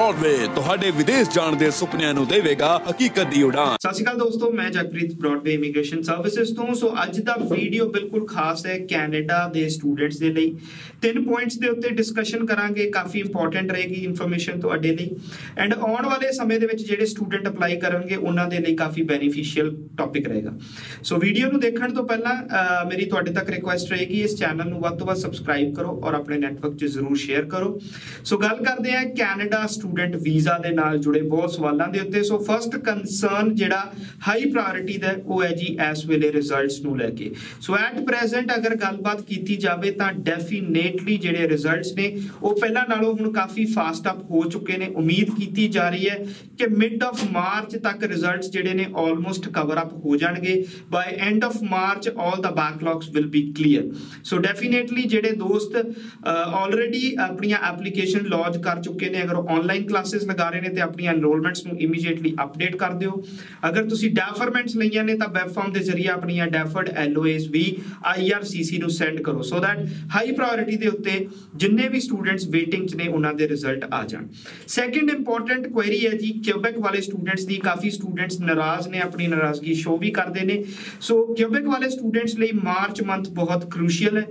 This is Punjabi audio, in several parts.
ਬ੍ਰੌਡਵੇ ਤੁਹਾਡੇ ਵਿਦੇਸ਼ ਜਾਣ ਦੇ ਸੁਪਨਿਆਂ ਨੂੰ ਦੇਵੇਗਾ ਹਕੀਕਤ ਦੀ ਉਡਾਨ। ਸਤਿ ਸ਼੍ਰੀ ਅਕਾਲ ਦੋਸਤੋ, ਮੈਂ ਜਗਪ੍ਰੀਤ ਬ੍ਰੌਡਵੇ ਇਮੀਗ੍ਰੇਸ਼ਨ ਸਰਵਿਸਿਜ਼ ਤੋਂ। ਸੋ ਅੱਜ ਦਾ ਵੀਡੀਓ ਬਿਲਕੁਲ ਖਾਸ ਹੈ ਕੈਨੇਡਾ ਦੇ ਸਟੂਡੈਂਟਸ ਦੇ ਲਈ। ਤਿੰਨ ਪੁਆਇੰਟਸ ਦੇ ਉੱਤੇ ਡਿਸਕਸ਼ਨ ਕਰਾਂਗੇ, ਕਾਫੀ ਇੰਪੋਰਟੈਂਟ ਰਹੇਗੀ ਇਨਫੋਰਮੇਸ਼ਨ ਤੁਹਾਡੇ ਲਈ। ਐਂਡ ਆਉਣ ਵਾਲੇ ਸਮੇਂ ਦੇ ਵਿੱਚ ਜਿਹੜੇ ਸਟੂਡੈਂਟ ਅਪਲਾਈ ਕਰਨਗੇ, ਉਹਨਾਂ ਦੇ ਲਈ ਕਾਫੀ ਬੈਨੀਫੀਸ਼ੀਅਲ ਟੌਪਿਕ ਰਹੇਗਾ। ਸੋ ਵੀਡੀਓ ਨੂੰ ਦੇਖਣ ਤੋਂ ਪਹਿਲਾਂ ਮੇਰੀ ਤੁਹਾਡੇ ਤੱਕ ਰਿਕੁਐਸਟ ਰਹੇਗੀ, ਇਸ ਚੈਨਲ ਨੂੰ ਵੱਧ ਤੋਂ ਵੱਧ ਸਬਸਕ੍ਰਾਈਬ ਕਰੋ ਔਰ ਆਪਣੇ ਨੈਟਵਰਕ 'ਚ ਜ਼ਰੂਰ ਸ਼ੇਅਰ ਕਰੋ। ਸੋ ਗੱਲ ਕਰਦੇ ਹਾਂ ਕੈਨੇਡਾ ਸਟੂਡੈਂਟ ਵੀਜ਼ਾ ਦੇ ਨਾਲ ਜੁੜੇ ਬਹੁਤ ਸਵਾਲਾਂ ਦੇ ਉੱਤੇ। ਸੋ ਫਰਸਟ ਕੰਸਰਨ ਜਿਹੜਾ ਹਾਈ ਪ੍ਰਾਇੋਰਟੀ ਦਾ ਉਹ ਹੈ ਜੀ ਇਸ ਵੇਲੇ ਰਿਜ਼ਲਟਸ ਨੂੰ ਲੈ ਕੇ। ਸੋ ਐਟ ਪ੍ਰੈਜ਼ੈਂਟ ਅਗਰ ਗੱਲਬਾਤ ਕੀਤੀ ਜਾਵੇ ਤਾਂ ਡੈਫੀਨੇਟਲੀ ਜਿਹੜੇ ਰਿਜ਼ਲਟਸ ਨੇ, ਉਹ ਪਹਿਲਾਂ ਨਾਲੋਂ ਹੁਣ ਕਾਫੀ ਫਾਸਟ ਅਪ ਹੋ ਚੁੱਕੇ ਨੇ। ਉਮੀਦ ਕੀਤੀ ਜਾ ਰਹੀ ਹੈ ਕਿ ਮਿਡ ਆਫ ਮਾਰਚ ਤੱਕ ਰਿਜ਼ਲਟਸ ਜਿਹੜੇ ਨੇ ਆਲਮੋਸਟ ਕਵਰ ਅਪ ਹੋ ਜਾਣਗੇ। By end of March all the backlogs will be clear so definitely ਜਿਹੜੇ ਦੋਸਤ ਆਲਰੇਡੀ ਆਪਣੀਆਂ ਐਪਲੀਕੇਸ਼ਨ ਲੌਂਚ ਕਰ ਚੁੱਕੇ ਨੇ, ਅਗਰ ਆਨਲਾਈਨ ਕਲਾਸਿਸ ਲਗਾ ਰਹੇ ਨੇ ਤੇ ਆਪਣੀਆਂ ਐਨਰੋਲਮੈਂਟਸ ਨੂੰ ਇਮੀਡੀਏਟਲੀ ਅਪਡੇਟ ਕਰ ਦਿਓ। ਅਗਰ ਤੁਸੀਂ ਡੈਫਰਮੈਂਟਸ ਲਈਆਂ ਨੇ ਤਾਂ ਵੈਬ ਫਾਰਮ ਦੇ ਜ਼ਰੀਏ ਆਪਣੀਆਂ ਡੈਫਰਡ ਐਲਓਏਸ ਵੀ ਆਈਆਰਸੀਸੀ ਨੂੰ ਸੈਂਡ ਕਰੋ। ਸੋ ਦੈਟ ਹਾਈ ਪ੍ਰਾਇੋਰਟੀ ਦੇ ਉੱਤੇ ਜਿੰਨੇ ਵੀ ਸਟੂਡੈਂਟਸ ਵੇਟਿੰਗ 'ਚ ਨੇ, ਉਹਨਾਂ ਦੇ ਰਿਜ਼ਲਟ ਆ ਜਾਣ। ਸੈਕੰਡ ਇੰਪੋਰਟੈਂਟ ਕੁਐਰੀ ਹੈ ਜੀ ਕਿਊਬੈਕ ਵਾਲੇ ਸਟੂਡੈਂਟਸ ਦੀ ਕਾਫੀ ਸਟੂਡੈਂਟਸ ਨਾਰਾਜ਼ ਨੇ, ਆਪਣੀ ਨਾਰਾਜ਼ਗੀ ਸ਼ੋ ਵੀ ਕਰਦੇ ਨੇ। ਸੋ ਕਿਊਬੈਕ ਵਾਲੇ ਸਟੂਡੈਂਟਸ ਲਈ ਮਾਰਚ ਮੰਥ ਬਹੁਤ ਕ੍ਰੂਸ਼ੀਅਲ ਹੈ।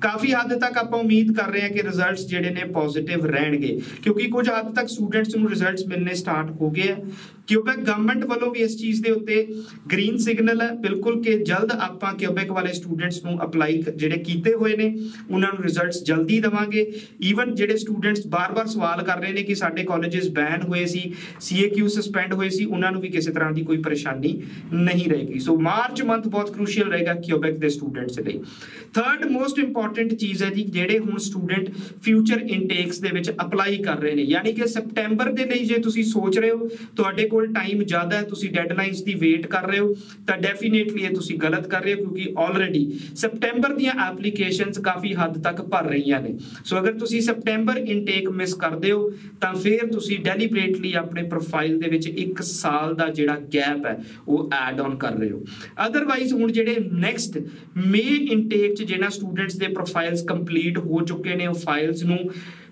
ਕਾਫੀ ਹੱਦ ਤੱਕ ਆਪਾਂ ਉਮੀਦ ਕਰ ਰਹੇ ਹਾਂ ਕਿ ਰਿਜ਼ਲਟਸ ਜਿਹੜੇ ਨੇ ਪੋਜ਼ਿਟਿਵ ਰਹਿਣਗੇ। ਕਿਉਂਕਿ ਕੁਝ ਹੱਦ ਤੱਕ ਸਟੂਡੈਂਟਸ ਨੂੰ ਰਿਜ਼ਲਟਸ ਮਿਲਨੇ ਸਟਾਰਟ ਹੋ ਗਏ ਆ। ਕਿਊਬੈਕ ਗਵਰਨਮੈਂਟ ਵੱਲੋਂ ਵੀ ਇਸ ਚੀਜ਼ ਦੇ ਉੱਤੇ ਗ੍ਰੀਨ ਸਿਗਨਲ ਹੈ। ਬਿਲਕੁਲ ਕਿ ਜਲਦ ਆਪਾਂ ਕਿਊਬੈਕ ਵਾਲੇ ਸਟੂਡੈਂਟਸ ਨੂੰ ਅਪਲਾਈ ਜਿਹੜੇ ਕੀਤੇ ਹੋਏ ਨੇ, ਉਹਨਾਂ ਨੂੰ ਰਿਜ਼ਲਟਸ ਜਲਦੀ ਦਵਾਂਗੇ। ਈਵਨ ਜਿਹੜੇ ਸਟੂਡੈਂਟਸ ਬਾਰ-ਬਾਰ ਸਵਾਲ ਕਰ ਰਹੇ ਨੇ ਕਿ ਸਾਡੇ ਕਾਲਜਸ ਬੈਨ ਹੋਏ ਸੀ ਸੀਏਕਿਊ ਸਸਪੈਂਡ ਹੋਏ ਸੀ, ਉਹਨਾਂ ਨੂੰ ਵੀ ਕਿਸੇ ਤਰ੍ਹਾਂ ਦੀ ਕੋਈ ਪਰੇਸ਼ਾਨੀ ਨਹੀਂ ਰਹੇਗੀ। ਸੋ ਮਾਰਚ ਮੰਥ ਬਹੁਤ ਕ੍ਰੂਸ਼ੀਅਲ ਰਹੇਗਾ ਕਿਊਬੈਕ ਦੇ ਸਟੂਡੈਂਟਸ ਲਈ। ਥਰਡ ਮੋਸਟ ਇੰਪੋਰਟੈਂਟ ਚੀਜ਼ ਹੈ ਜੀ, ਜਿਹੜੇ ਹੁਣ ਸਟੂਡੈਂਟ ਫਿਊਚਰ ਇਨਟੇਕਸ ਦੇ ਵਿੱਚ ਅਪਲਾਈ ਕਰ ਰਹੇ ਨੇ, ਯਾਨੀ ਕਿ ਸਪਟੈਂਬਰ ਦੇ ਲਈ ਜੇ ਤੁਸੀਂ ਸੋਚ ਰਹੇ ਹੋ, ਤੁਹਾਡੇ ਕੋਲ ਟਾਈਮ ਜ਼ਿਆਦਾ ਹੈ, ਤੁਸੀਂ ਡੈਡਲਾਈਨਸ ਦੀ ਵੇਟ ਕਰ ਰਹੇ ਹੋ, ਤਾਂ ਡੈਫੀਨੇਟਲੀ ਇਹ ਤੁਸੀਂ ਗਲਤ ਕਰ ਰਹੇ ਹੋ, ਕਿਉਂਕਿ ਆਲਰੇਡੀ ਸਪਟੈਂਬਰ ਦੀਆਂ ਐਪਲੀਕੇਸ਼ਨਸ ਕਾਫੀ ਹੱਦ ਤੱਕ ਭਰ ਰਹੀਆਂ ਨੇ। ਸੋ ਅਗਰ ਤੁਸੀਂ ਸਪਟੈਂਬਰ ਇਨਟੇਕ ਮਿਸ ਕਰਦੇ ਹੋ, ਤਾਂ ਫਿਰ ਤੁਸੀਂ ਡੈਲੀਬਰੇਟਲੀ ਆਪਣੇ ਪ੍ਰੋਫਾਈਲ ਦੇ ਵਿੱਚ 1 ਸਾਲ ਦਾ ਜਿਹੜਾ ਗੈਪ ਹੈ, ਉਹ ਐਡ ਆਨ ਕਰ ਰਹੇ ਹੋ। ਅਦਰਵਾਈਜ਼ ਹੁਣ ਜਿਹੜੇ ਨੈਕਸਟ ਮੇ ਇਨਟੇਕ ਚ ਜਿਹੜਾ ਸਟੂਡੈਂਟਸ ਦੇ ਪ੍ਰੋਫਾਈਲਸ ਕੰਪਲੀਟ ਹੋ ਚੁੱਕੇ ਨੇ, ਉਹ ਫਾਈਲਸ ਨੂੰ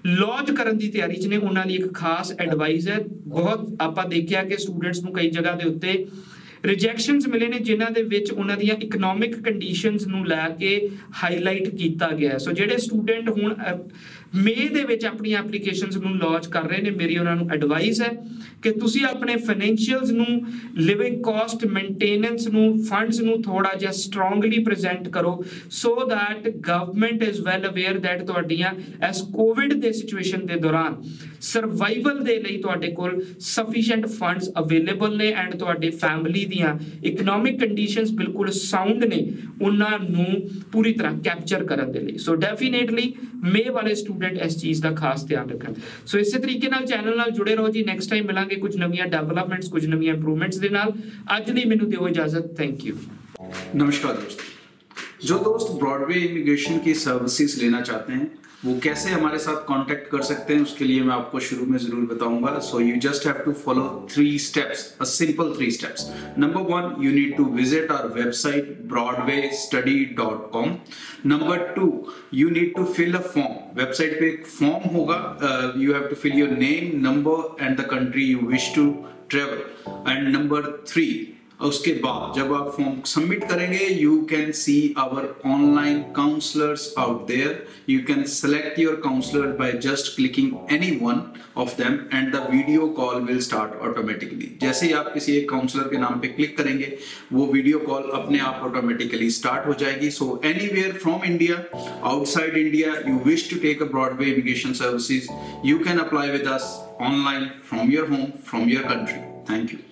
ਲੌਂਚ ਕਰਨ ਦੀ ਤਿਆਰੀ 'ਚ ਨੇ, ਉਹਨਾਂ ਲਈ ਇੱਕ ਖਾਸ ਐਡਵਾਈਸ ਹੈ। ਬਹੁਤ ਆਪਾਂ ਦੇਖਿਆ ਕਿ ਸਟੂਡੈਂਟਸ ਨੂੰ ਕਈ ਜਗ੍ਹਾ ਦੇ ਉੱਤੇ ਰਿਜੈਕਸ਼ਨਸ ਮਿਲੇ ਨੇ, ਜਿਨ੍ਹਾਂ ਦੇ ਵਿੱਚ ਉਹਨਾਂ ਦੀਆਂ ਇਕਨੋਮਿਕ ਕੰਡੀਸ਼ਨਸ ਨੂੰ ਲੈ ਕੇ ਹਾਈਲਾਈਟ ਕੀਤਾ ਗਿਆ ਸੋ ਜਿਹੜੇ ਸਟੂਡੈਂਟ ਹੁਣ ਮੇ ਦੇ ਵਿੱਚ ਆਪਣੀ ਐਪਲੀਕੇਸ਼ਨਸ ਨੂੰ ਲਾਂਚ ਕਰ ਰਹੇ ਨੇ, ਮੇਰੀ ਉਹਨਾਂ ਨੂੰ ਐਡਵਾਈਸ ਹੈ ਕਿ ਤੁਸੀਂ ਆਪਣੇ ਫਾਈਨੈਂਸ਼ੀਅਲਸ ਨੂੰ ਲਿਵਿੰਗ ਕਾਸਟ ਮੇਨਟੇਨੈਂਸ ਨੂੰ ਫੰਡਸ ਨੂੰ ਥੋੜਾ ਜਿਹਾ ਸਟਰੋਂਗਲੀ ਪ੍ਰੈਜ਼ੈਂਟ ਕਰੋ so that government is well aware that ਤੁਹਾਡੀਆਂ ਇਸ ਕੋਵਿਡ ਦੇ ਸਿਚੁਏਸ਼ਨ ਦੇ ਦੌਰਾਨ ਸਰਵਾਈਵਲ ਦੇ ਲਈ ਤੁਹਾਡੇ ਕੋਲ ਸਫੀਸ਼ੀਐਂਟ ਫੰਡਸ ਅਵੇਲੇਬਲ ਨੇ ਐਂਡ ਤੁਹਾਡੇ ਫੈਮਿਲੀ ਦੀਆਂ ਇਕਨੋਮਿਕ ਕੰਡੀਸ਼ਨਸ ਬਿਲਕੁਲ ਸਾਊਂਡ ਨੇ, ਉਹਨਾਂ ਨੂੰ ਪੂਰੀ ਤਰ੍ਹਾਂ ਕੈਪਚਰ ਕਰਨ ਦੇ ਲਈ। ਸੋ ਡੈਫੀਨੇਟਲੀ ਮੇ ਵਾਲੇ ਸਟੂਡੈਂਟ ਡਿਸਪਲਿਨ ਇਸ ਚੀਜ਼ ਦਾ ਖਾਸ ਧਿਆਨ ਰੱਖਣ। ਸੋ ਇਸੇ ਤਰੀਕੇ ਨਾਲ ਚੈਨਲ ਨਾਲ ਜੁੜੇ ਰਹੋ ਜੀ। ਨੈਕਸਟ ਟਾਈਮ ਮਿਲਾਂਗੇ ਕੁਝ ਨਵੀਆਂ ਡਿਵੈਲਪਮੈਂਟਸ ਕੁਝ ਨਵੀਆਂ ਇੰਪਰੂਵਮੈਂਟਸ ਦੇ ਨਾਲ। ਅੱਜ ਲਈ ਮੈਨੂੰ ਦਿਓ ਇਜਾਜ਼ਤ। ਥੈਂਕ ਯੂ ਨਮਸਕਾਰ ਦੋਸਤੋ। जो दोस्त ब्रॉडवे इमिग्रेशन की सर्विसेज़ लेना चाहते हैं, वो कैसे हमारे साथ कांटेक्ट कर सकते हैं, उसके लिए मैं आपको शुरू में ज़रूर बताऊँगा। So you just have to follow three steps a simple three steps number one you need to visit our website broadwaystudy.com number two you need to fill a form website पे एक फॉर्म होगा you have to fill your name number and the country you wish to travel and number three उसके बाद जब आप फॉर्म सबमिट करेंगे you can see our online counsellors out there you can select your counsellor by just clicking any one of them and the video call will start automatically जैसे ही आप किसी एक काउंसलर के नाम पे क्लिक करेंगे, वो वीडियो कॉल अपने आप ऑटोमेटिकली स्टार्ट हो जाएगी. So anywhere from India outside India you wish to take a Broadway immigration services you can apply with us online from your home from your country thank you